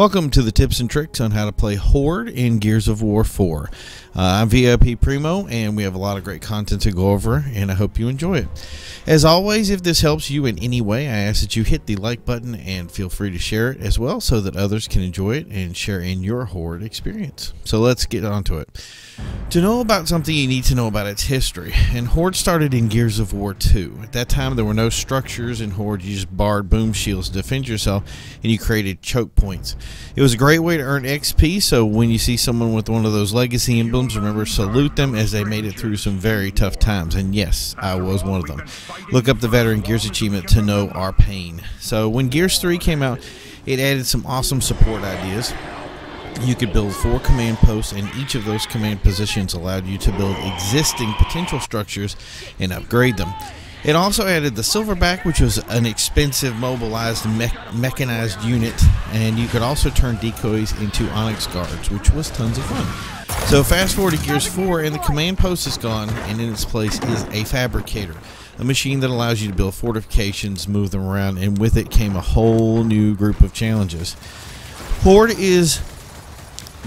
Welcome to the tips and tricks on how to play Horde in Gears of War 4. Uh, I'm VIP Primo, and we have a lot of great content to go over, and I hope you enjoy it. As always, if this helps you in any way, I ask that you hit the like button and feel free to share it as well so that others can enjoy it and share in your Horde experience. So let's get on to it. To know about something, you need to know about its history. And Horde started in Gears of War 2. At that time, there were no structures in Horde. You just barred boom shields to defend yourself, and you created choke points. It was a great way to earn XP, so when you see someone with one of those legacy emblems, remember salute them as they made it through some very tough times. And yes, I was one of them. Look up the Veteran Gears achievement to know our pain. So when Gears 3 came out, it added some awesome support ideas. You could build four command posts, and each of those command positions allowed you to build existing potential structures and upgrade them. It also added the Silverback, which was an expensive mobilized me mechanized unit, and you could also turn decoys into Onyx guards, which was tons of fun. So fast forward to Gears 4, and the command post is gone, and in its place is a fabricator, a machine that allows you to build fortifications, move them around, and with it came a whole new group of challenges. Horde is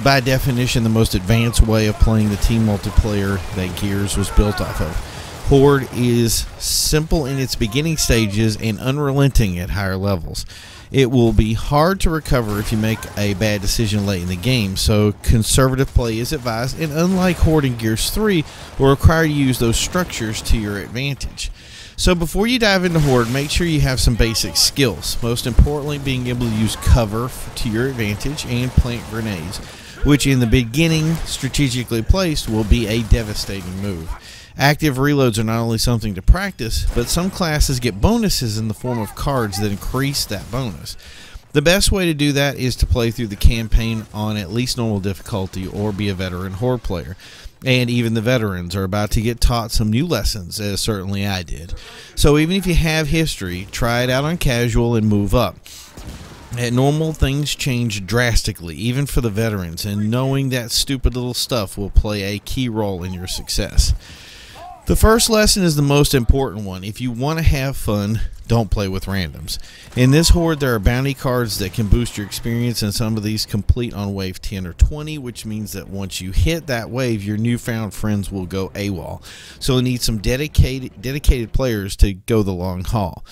by definition the most advanced way of playing the team multiplayer that Gears was built off of. Horde is simple in its beginning stages and unrelenting at higher levels. It will be hard to recover if you make a bad decision late in the game, so conservative play is advised, and unlike Horde and Gears 3, will require you to use those structures to your advantage. So before you dive into Horde, make sure you have some basic skills. Most importantly, being able to use cover to your advantage and plant grenades which in the beginning, strategically placed, will be a devastating move. Active reloads are not only something to practice, but some classes get bonuses in the form of cards that increase that bonus. The best way to do that is to play through the campaign on at least normal difficulty or be a veteran horde player. And even the veterans are about to get taught some new lessons, as certainly I did. So even if you have history, try it out on casual and move up. At normal, things change drastically, even for the veterans, and knowing that stupid little stuff will play a key role in your success. The first lesson is the most important one. If you want to have fun, don't play with randoms. In this horde, there are bounty cards that can boost your experience, and some of these complete on wave 10 or 20, which means that once you hit that wave, your newfound friends will go AWOL. So you need some dedicated dedicated players to go the long haul.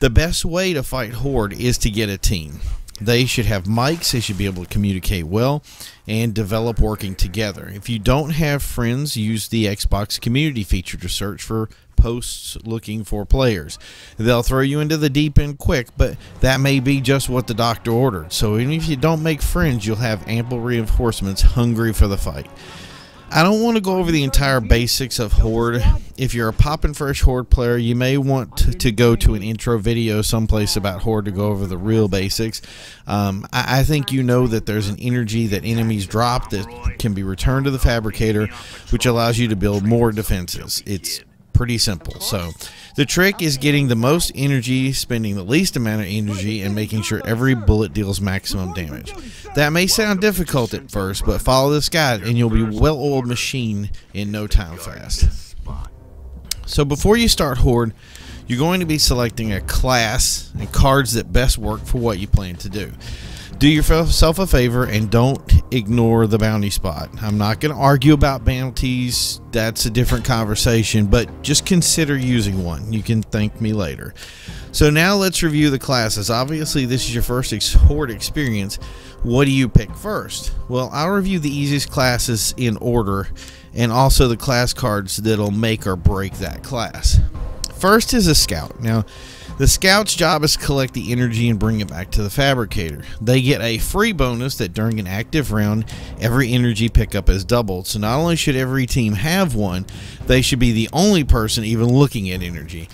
The best way to fight Horde is to get a team. They should have mics, they should be able to communicate well and develop working together. If you don't have friends, use the Xbox community feature to search for posts looking for players. They'll throw you into the deep end quick, but that may be just what the doctor ordered. So even if you don't make friends, you'll have ample reinforcements hungry for the fight. I don't want to go over the entire basics of Horde. If you're a Poppin' Fresh Horde player, you may want to, to, go to an intro video someplace about Horde to go over the real basics. Um, I, I, think you know that there's an energy that enemies drop that can be returned to the Fabricator, which allows you to build more defenses. It's pretty simple. So the trick is getting the most energy, spending the least amount of energy, and making sure every bullet deals maximum damage. That may sound difficult at first, but follow this guide and you'll be a well-oiled machine in no time fast. So before you start Horde, you're going to be selecting a class and cards that best work for what you plan to do do yourself a favor and don't ignore the bounty spot. I'm not going to argue about bounties, that's a different conversation, but just consider using one. You can thank me later. So now let's review the classes. Obviously, this is your first Horde experience. What do you pick first? Well, I'll review the easiest classes in order and also the class cards that'll make or break that class. First is a scout. Now, the scout's job is to collect the energy and bring it back to the fabricator. They get a free bonus that during an active round, every energy pickup is doubled. So not only should every team have one, they should be the only person even looking at energy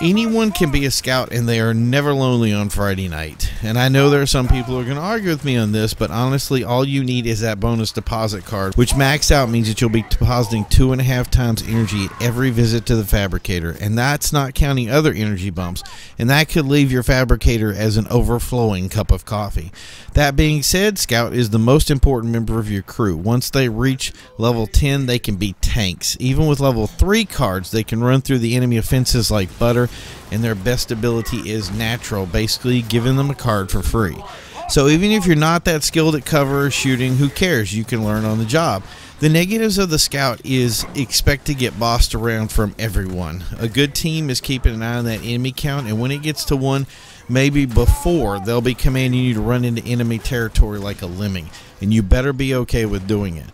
anyone can be a scout and they are never lonely on Friday night. And I know there are some people who are going to argue with me on this, but honestly, all you need is that bonus deposit card, which maxed out means that you'll be depositing two and a half times energy at every visit to the fabricator. And that's not counting other energy bumps. And that could leave your fabricator as an overflowing cup of coffee. That being said, Scout is the most important member of your crew. Once they reach level 10, they can be tanks. Even with level 3 cards, they can run through the enemy offenses like butter and their best ability is natural, basically giving them a card for free. So even if you're not that skilled at cover or shooting, who cares? You can learn on the job. The negatives of the scout is expect to get bossed around from everyone. A good team is keeping an eye on that enemy count, and when it gets to one, maybe before, they'll be commanding you to run into enemy territory like a lemming, and you better be okay with doing it.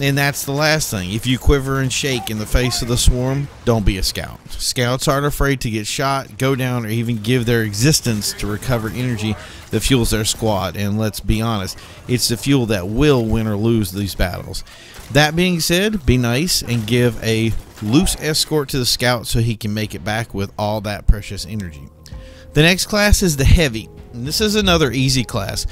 And that's the last thing. If you quiver and shake in the face of the swarm, don't be a scout. Scouts aren't afraid to get shot, go down, or even give their existence to recover energy that fuels their squad. And let's be honest, it's the fuel that will win or lose these battles. That being said, be nice and give a loose escort to the scout so he can make it back with all that precious energy. The next class is the heavy. And this is another easy class.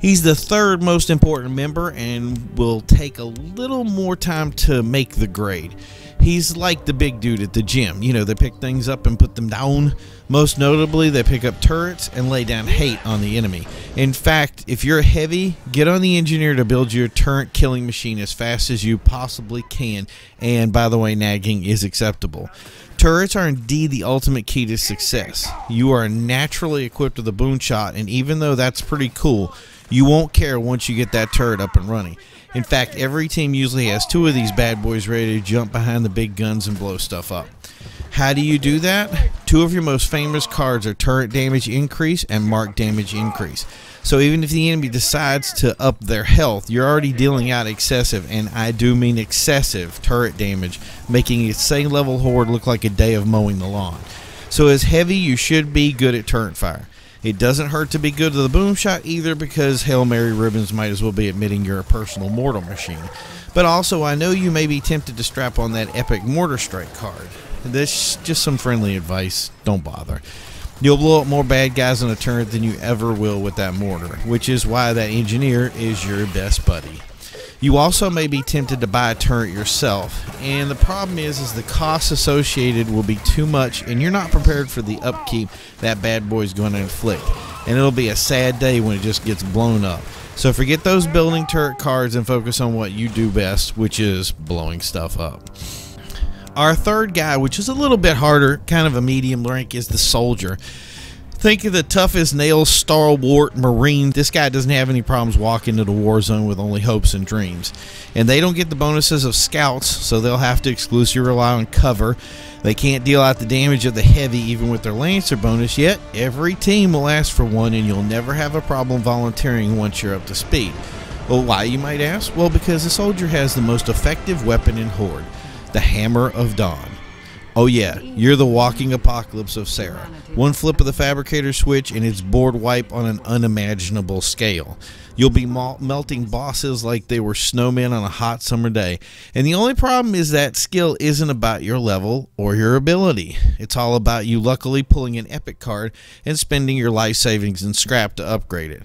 He's the third most important member and will take a little more time to make the grade. He's like the big dude at the gym. You know, they pick things up and put them down. Most notably, they pick up turrets and lay down hate on the enemy. In fact, if you're heavy, get on the engineer to build your turret killing machine as fast as you possibly can. And by the way, nagging is acceptable. Turrets are indeed the ultimate key to success. You are naturally equipped with a boom shot, and even though that's pretty cool, you won't care once you get that turret up and running. In fact, every team usually has two of these bad boys ready to jump behind the big guns and blow stuff up. How do you do that? Two of your most famous cards are turret damage increase and mark damage increase. So even if the enemy decides to up their health, you're already dealing out excessive, and I do mean excessive, turret damage, making a same level horde look like a day of mowing the lawn. So as heavy, you should be good at turret fire. It doesn't hurt to be good to the boom shot either because Hail Mary ribbons might as well be admitting you're a personal mortal machine. But also, I know you may be tempted to strap on that epic mortar strike card. This just some friendly advice. Don't bother. You'll blow up more bad guys in a turret than you ever will with that mortar, which is why that engineer is your best buddy. You also may be tempted to buy a turret yourself, and the problem is is the cost associated will be too much and you're not prepared for the upkeep that bad boy is going to inflict. And it'll be a sad day when it just gets blown up. So forget those building turret cards and focus on what you do best, which is blowing stuff up. Our third guy, which is a little bit harder, kind of a medium rank, is the soldier. Think of the toughest nails stalwart marine. This guy doesn't have any problems walking to the war zone with only hopes and dreams. And they don't get the bonuses of scouts, so they'll have to exclusively rely on cover. They can't deal out the damage of the heavy even with their lancer bonus, yet every team will ask for one and you'll never have a problem volunteering once you're up to speed. Well, why, you might ask? Well, because the soldier has the most effective weapon in Horde, the Hammer of Dawn. Oh yeah, you're the walking apocalypse of Sera. One flip of the fabricator switch and it's board wipe on an unimaginable scale. You'll be melting bosses like they were snowmen on a hot summer day. And the only problem is that skill isn't about your level or your ability. It's all about you luckily pulling an epic card and spending your life savings and scrap to upgrade it.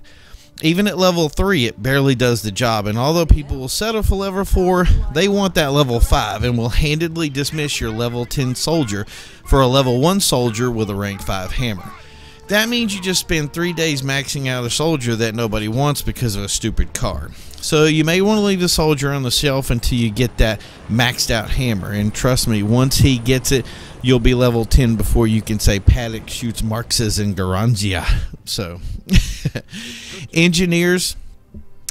Even at level 3, it barely does the job, and although people will settle for level 4, they want that level 5 and will handedly dismiss your level 10 soldier for a level 1 soldier with a rank 5 hammer. That means you just spend 3 days maxing out a soldier that nobody wants because of a stupid card. So you may want to leave the soldier on the shelf until you get that maxed out hammer. And trust me, once he gets it, you'll be level 10 before you can say Paduk shoots Marxes in Garangia. So, engineers,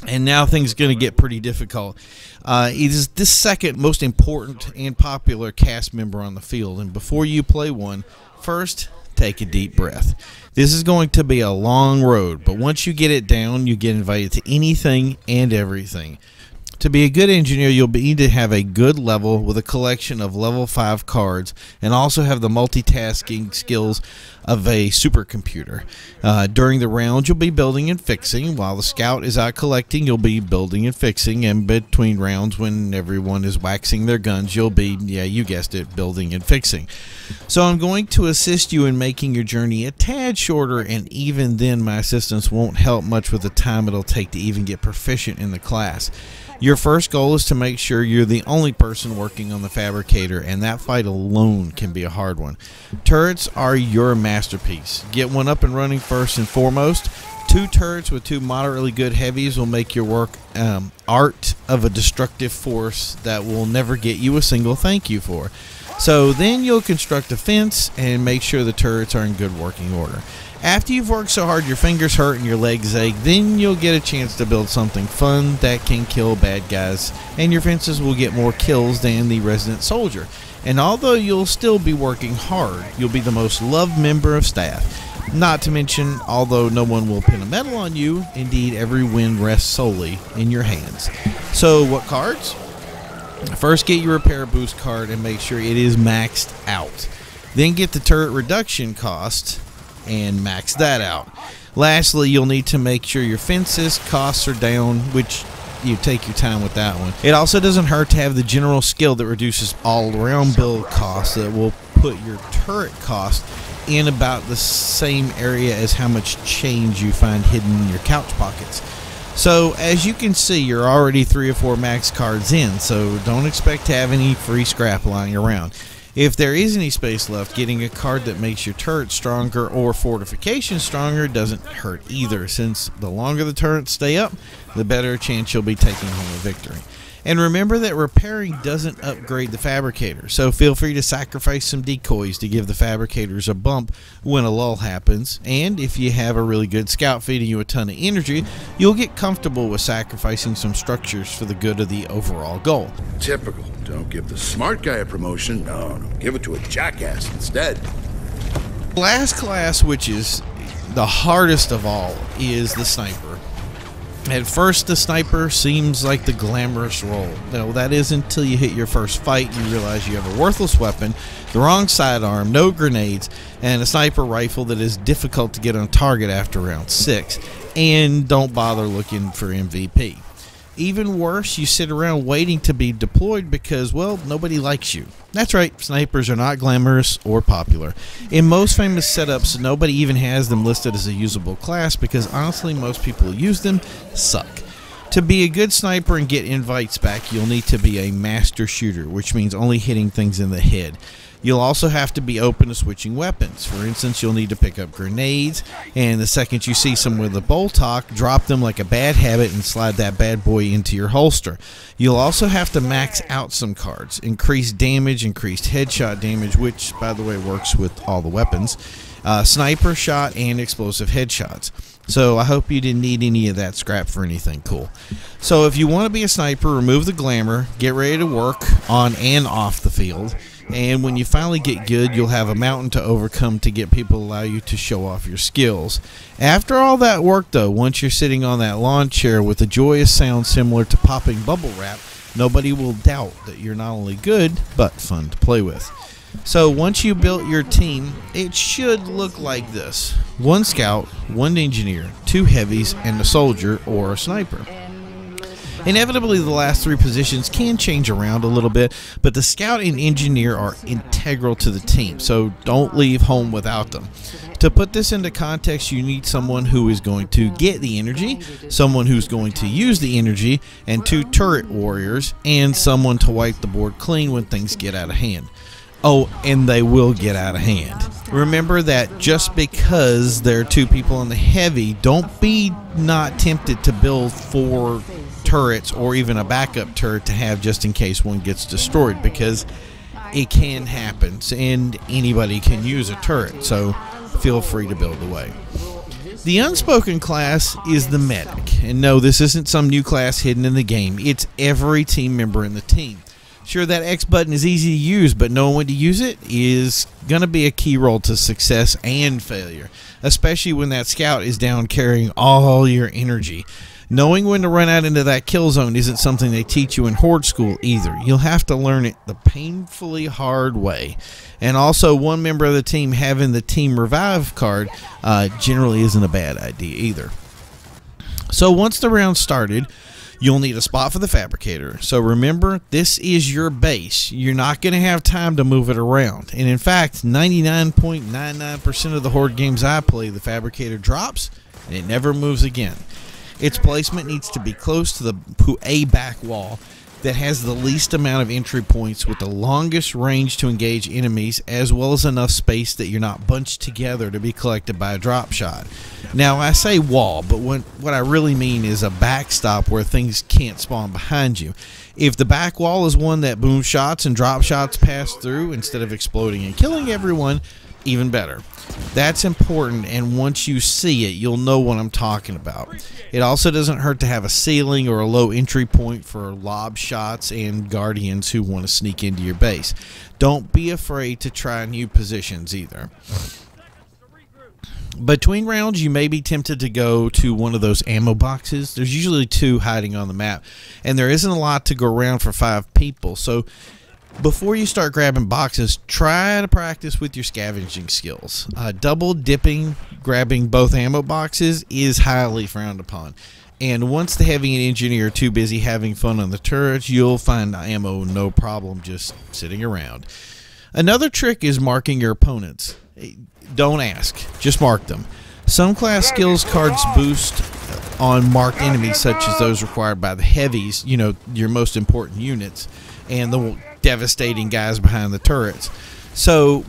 and now things are going to get pretty difficult. Uh, it is the second most important and popular cast member on the field. And before you play one, first take a deep breath. This is going to be a long road, but once you get it down, you get invited to anything and everything. To be a good engineer, you'll need to have a good level with a collection of level 5 cards and also have the multitasking skills of a supercomputer. Uh, during the rounds, you'll be building and fixing. While the scout is out collecting, you'll be building and fixing. And between rounds, when everyone is waxing their guns, you'll be, yeah, you guessed it, building and fixing. So I'm going to assist you in making your journey a tad shorter, and even then, my assistance won't help much with the time it'll take to even get proficient in the class. Your first goal is to make sure you're the only person working on the fabricator, and that fight alone can be a hard one. Turrets are your masterpiece. Get one up and running first and foremost. Two turrets with two moderately good heavies will make your work um, art of a destructive force that will never get you a single thank you for. So then you'll construct a fence and make sure the turrets are in good working order. After you've worked so hard your fingers hurt and your legs ache, then you'll get a chance to build something fun that can kill bad guys, and your fences will get more kills than the resident soldier. And although you'll still be working hard, you'll be the most loved member of staff. Not to mention, although no one will pin a medal on you, indeed every win rests solely in your hands. So, what cards? First, get your repair boost card and make sure it is maxed out. Then, get the turret reduction cost and max that out. Lastly, you'll need to make sure your fences costs are down, which you take your time with that one. It also doesn't hurt to have the general skill that reduces all around build costs that will put your turret cost in about the same area as how much change you find hidden in your couch pockets. So, as you can see, you're already three or four max cards in, so don't expect to have any free scrap lying around. If there is any space left, getting a card that makes your turret stronger or fortification stronger doesn't hurt either, since the longer the turrets stay up, the better chance you'll be taking home a victory. And remember that repairing doesn't upgrade the fabricator, so feel free to sacrifice some decoys to give the fabricators a bump when a lull happens. And if you have a really good scout feeding you a ton of energy, you'll get comfortable with sacrificing some structures for the good of the overall goal. Typical. Don't give the smart guy a promotion. No, no. Give it to a jackass instead. Last class, which is the hardest of all, is the sniper. At first, the sniper seems like the glamorous role. No, that is until you hit your first fight you realize you have a worthless weapon, the wrong sidearm, no grenades, and a sniper rifle that is difficult to get on target after round 6. And don't bother looking for MVP. Even worse, you sit around waiting to be deployed because, well, nobody likes you. That's right, snipers are not glamorous or popular. In most famous setups, nobody even has them listed as a usable class because honestly, most people who use them suck. To be a good sniper and get invites back, you'll need to be a master shooter, which means only hitting things in the head. You'll also have to be open to switching weapons. For instance, you'll need to pick up grenades, and the second you see someone with a Boltok, drop them like a bad habit and slide that bad boy into your holster. You'll also have to max out some cards, increase damage, increased headshot damage, which, by the way, works with all the weapons, uh, sniper shot, and explosive headshots. So I hope you didn't need any of that scrap for anything cool. So if you want to be a sniper, remove the glamour, get ready to work on and off the field. And when you finally get good, you'll have a mountain to overcome to get people to allow you to show off your skills. After all that work, though, once you're sitting on that lawn chair with a joyous sound similar to popping bubble wrap, nobody will doubt that you're not only good, but fun to play with. So once you built your team, it should look like this one scout, one engineer, two heavies, and a soldier or a sniper. Inevitably, the last three positions can change around a little bit, but the scout and engineer are integral to the team, so don't leave home without them. To put this into context, you need someone who is going to get the energy, someone who's going to use the energy, and two turret warriors, and someone to wipe the board clean when things get out of hand. Oh, and they will get out of hand. Remember that just because there are two people on the heavy, don't be not tempted to build four turrets or even a backup turret to have just in case one gets destroyed because it can happen and anybody can use a turret. So feel free to build away. The unspoken class is the medic. And no, this isn't some new class hidden in the game. It's every team member in the team. Sure, that X button is easy to use, but knowing when to use it is going to be a key role to success and failure, especially when that scout is down carrying all your energy. Knowing when to run out into that kill zone isn't something they teach you in Horde School either. You'll have to learn it the painfully hard way. And also, one member of the team having the Team Revive card uh, generally isn't a bad idea either. So, once the round started, You'll need a spot for the fabricator. So remember, this is your base. You're not going to have time to move it around. And in fact, 99.99% of the Horde games I play, the fabricator drops and it never moves again. Its placement needs to be close to the a back wall that has the least amount of entry points with the longest range to engage enemies, as well as enough space that you're not bunched together to be collected by a drop shot. Now, I say wall, but what, what I really mean is a backstop where things can't spawn behind you. If the back wall is one that boom shots and drop shots pass through instead of exploding and killing everyone, even better. That's important, and once you see it, you'll know what I'm talking about. It also doesn't hurt to have a ceiling or a low entry point for lob shots and guardians who want to sneak into your base. Don't be afraid to try new positions either. Between rounds, you may be tempted to go to one of those ammo boxes. There's usually two hiding on the map, and there isn't a lot to go around for five people. So, before you start grabbing boxes, try to practice with your scavenging skills. Uh, double dipping, grabbing both ammo boxes is highly frowned upon. And once the heavy and engineer are too busy having fun on the turrets, you'll find ammo no problem just sitting around. Another trick is marking your opponents. Don't ask, just mark them. Some class skills cards boost on marked enemies, such as those required by the heavies, you know, your most important units, and the devastating guys behind the turrets. So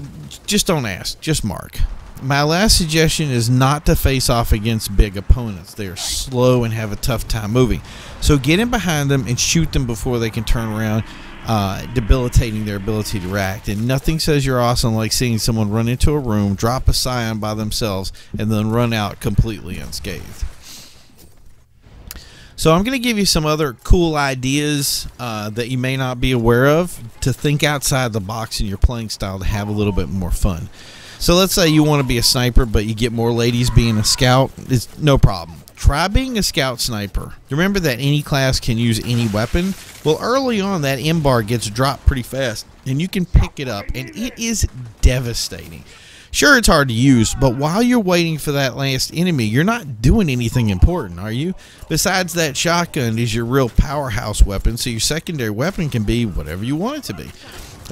just don't ask, just mark. My last suggestion is not to face off against big opponents. They are slow and have a tough time moving. So get in behind them and shoot them before they can turn around uh, debilitating their ability to react. And nothing says you're awesome like seeing someone run into a room, drop a scion by themselves, and then run out completely unscathed. So I'm going to give you some other cool ideas uh, that you may not be aware of to think outside the box in your playing style to have a little bit more fun. So let's say you want to be a sniper, but you get more ladies being a scout. It's no problem. Try being a scout sniper. Remember that any class can use any weapon. Well, early on, that EMBAR gets dropped pretty fast, and you can pick it up, and it is devastating. Sure, it's hard to use, but while you're waiting for that last enemy, you're not doing anything important, are you? Besides, that shotgun is your real powerhouse weapon, so your secondary weapon can be whatever you want it to be.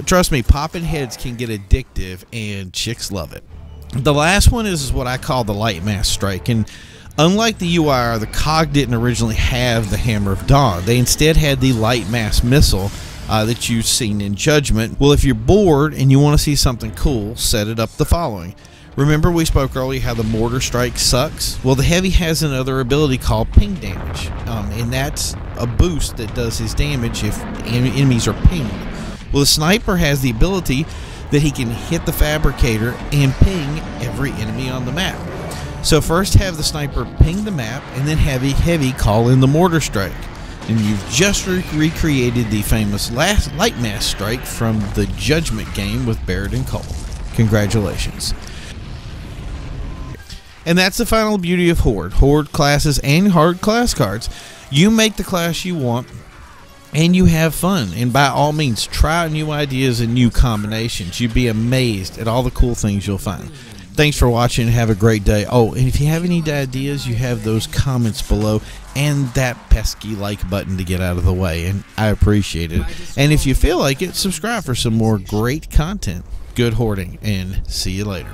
Trust me, popping heads can get addictive, and chicks love it. The last one is what I call the light mass strike, and unlike the UIR, the COG didn't originally have the Hammer of Dawn. They instead had the light mass missile uh, that you've seen in Judgment. Well, if you're bored and you want to see something cool, set it up the following. Remember, we spoke earlier how the mortar strike sucks? Well, the heavy has another ability called ping damage, um, and that's a boost that does his damage if enemies are pinged. Well, the sniper has the ability that he can hit the fabricator and ping every enemy on the map. So first have the sniper ping the map, and then heavy heavy call in the mortar strike. And you've just re- recreated the famous last light mass strike from the Judgment game with Baird and Cole. Congratulations. And that's the final beauty of Horde. Horde classes and hard class cards. You make the class you want, and you have fun. And by all means, try new ideas and new combinations. You'd be amazed at all the cool things you'll find. Thanks for watching. Have a great day. Oh, and if you have any ideas, you have those comments below and that pesky like button to get out of the way. And I appreciate it. And if you feel like it, subscribe for some more great content. Good hoarding, and see you later.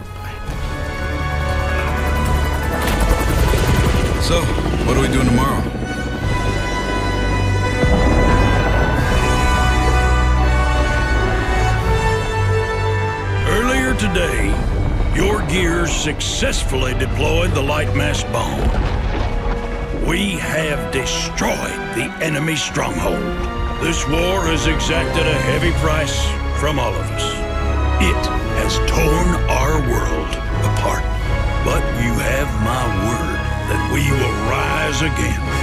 So, what are we doing tomorrow? Earlier today, your gears successfully deployed the light mass bomb. We have destroyed the enemy stronghold. This war has exacted a heavy price from all of us. It has torn our world apart. But you have my word that we will rise again.